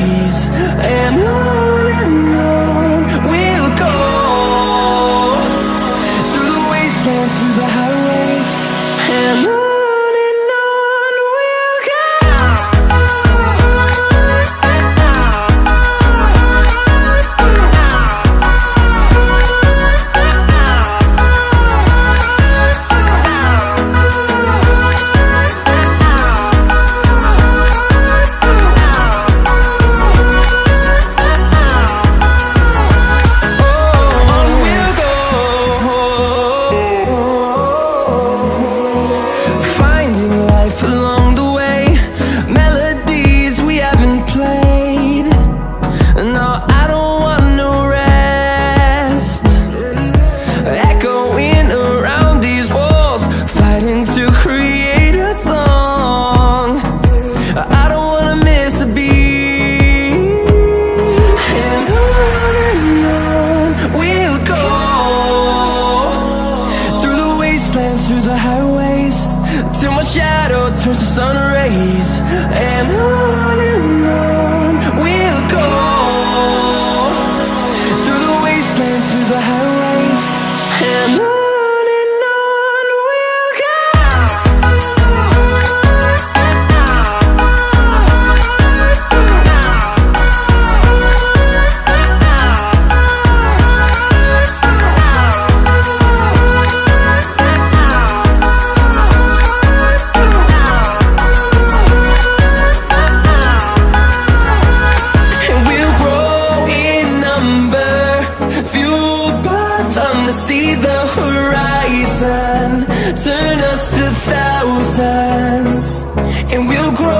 days grow